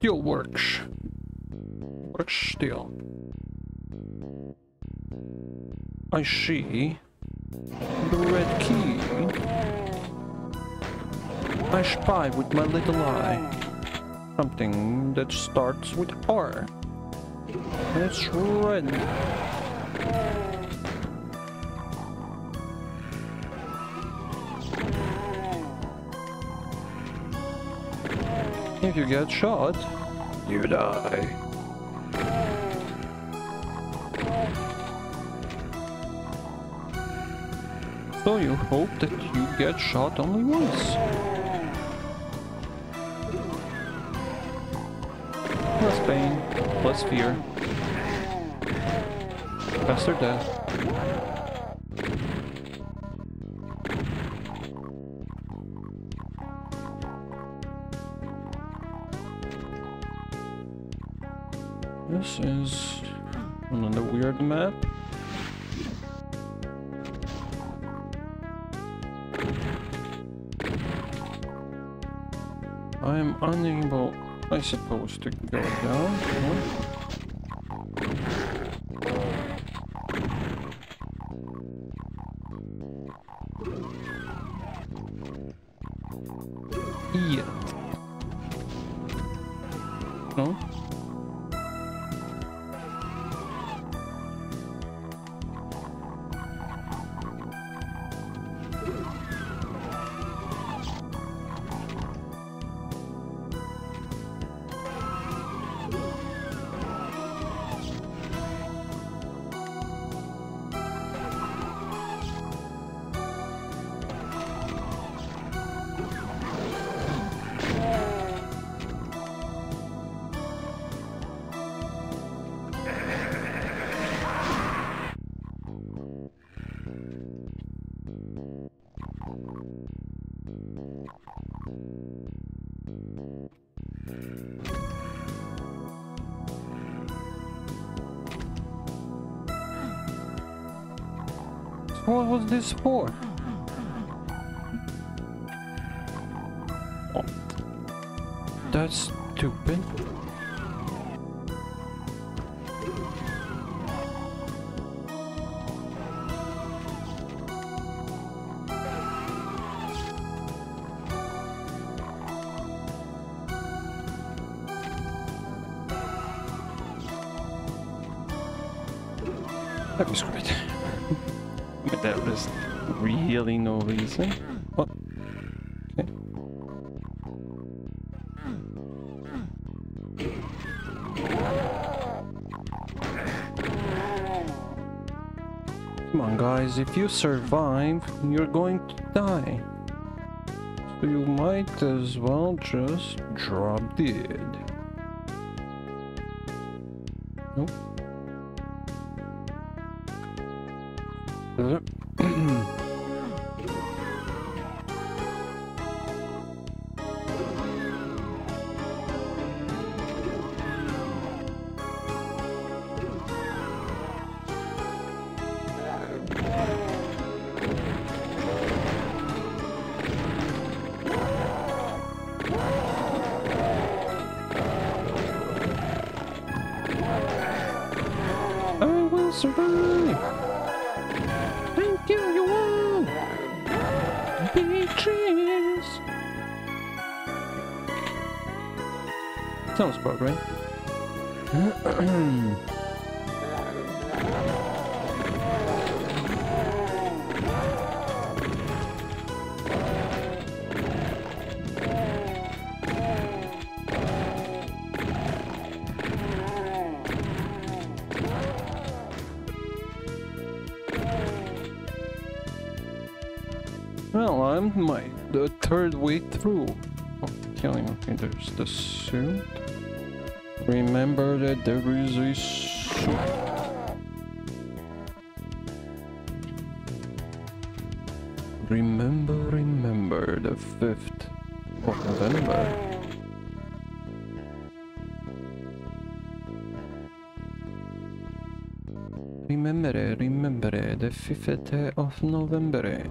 Steel Works. Works still. I see the red key. I spy with my little eye something that starts with R. It's red. If you get shot, you die. So you hope that you get shot only once. Less pain, less fear. Faster death. This is another weird map. I am unable, I suppose, to go down. What was this for? That's stupid. That was great. But that was really no reason. What? Okay. Come on, guys. If you survive, you're going to die. So you might as well just drop dead. Nope. Sounds about right. Well, I'm my the third way through. Killing. Okay, there's the suit. Remember that there is a suit. Remember, remember the 5th of November. Remember, remember the 5th of November.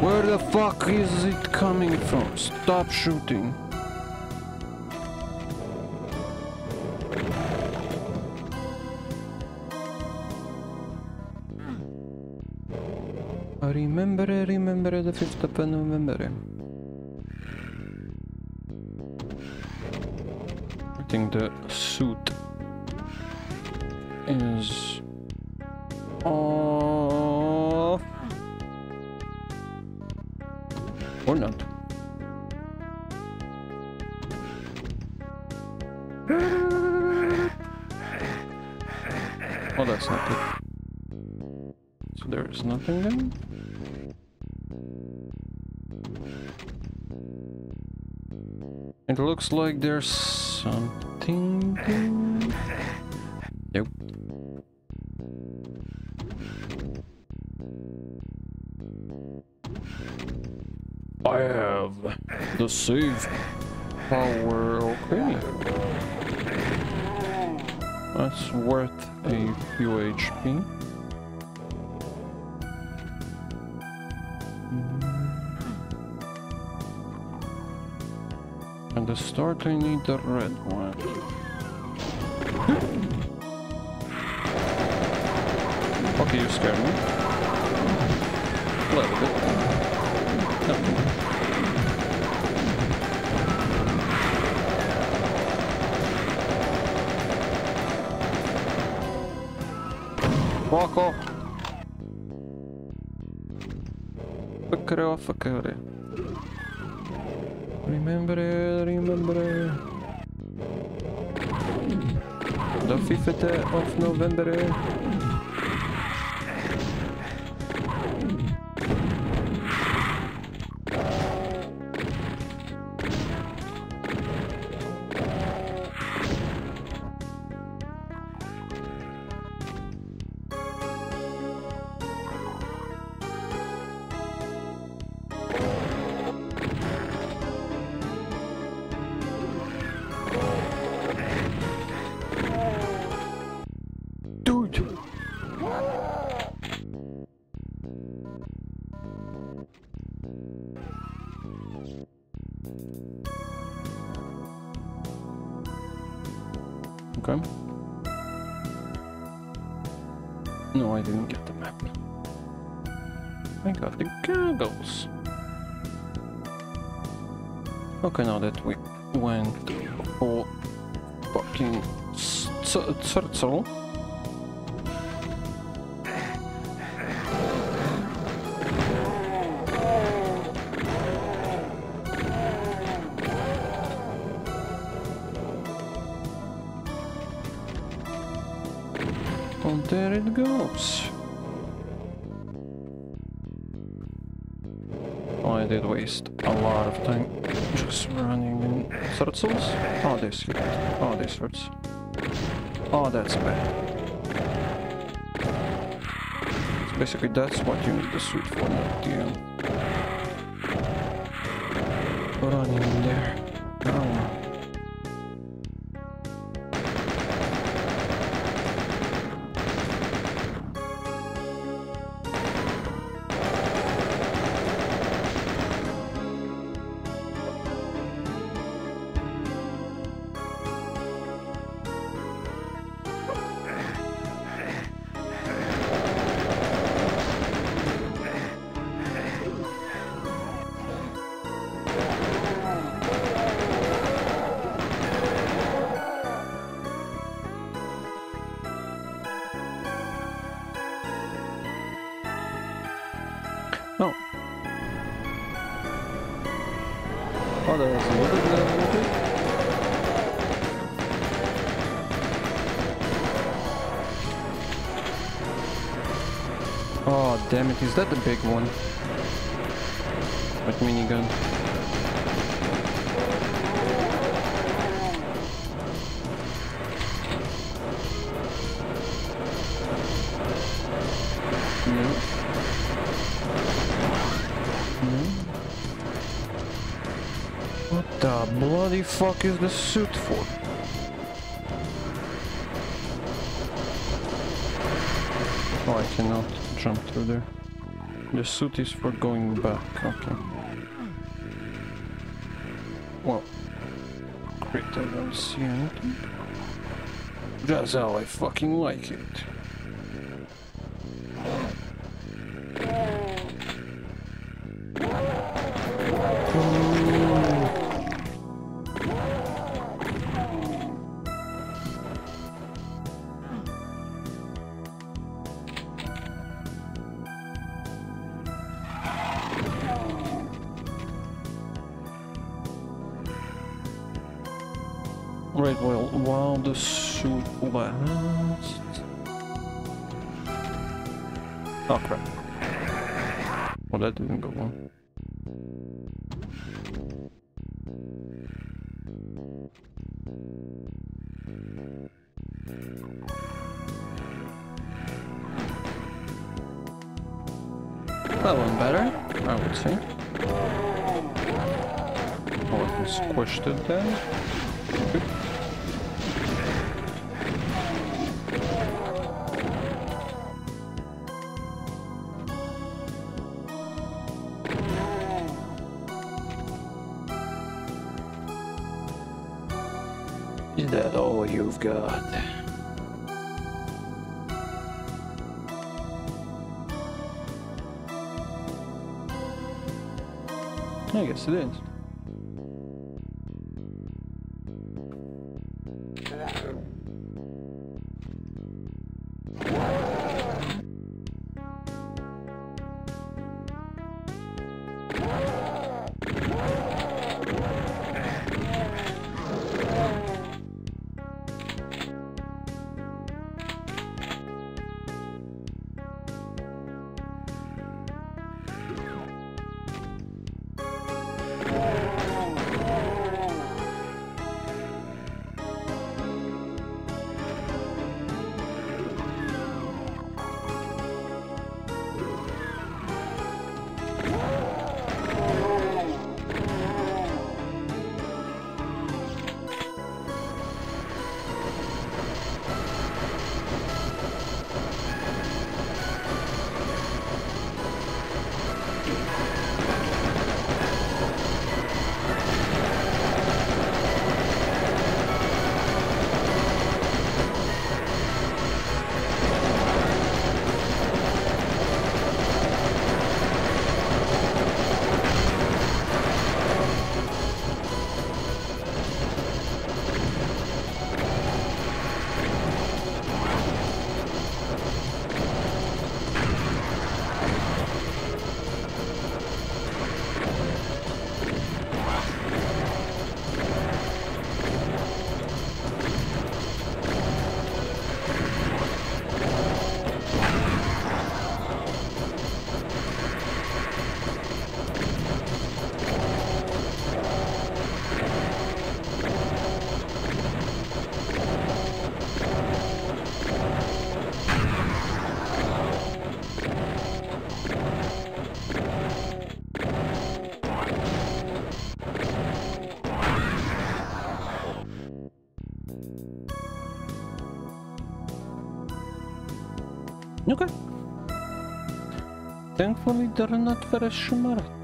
Where the fuck is it coming from? Stop shooting. I remember, I remember the 5th of November. I think the suit is off. Or not. Oh, that's not it. So there is nothing then? It looks like there's something. Nope. The save power. Okay. That's worth a few HP. Hmm. And the start I need the red one. okay, you scared me. A little bit. No. Fuck off. Fuckere. Remember remember. The 5th of November. Okay. No, I didn't get the map. I got the goggles. Okay, now that we went for fucking circle. And there it goes. Oh, I did waste a lot of time just running in circles. Oh, this. Oh, this hurts. Oh, that's bad. So basically, that's what you need the suit for, not the um, running in there. Oh, damn it. Is that the big one? Minigun. No. No. What the bloody fuck is the suit for? Oh, I cannot jump through there. The suit is for going back, okay. Well, great, I don't see anything. That's how I fucking like it. Right, the suit. Oh crap. Well, that didn't go well. That one better, I would say. Oh, it then. Is that all you've got? I guess it is. Okay. Thankfully, they're not very smart.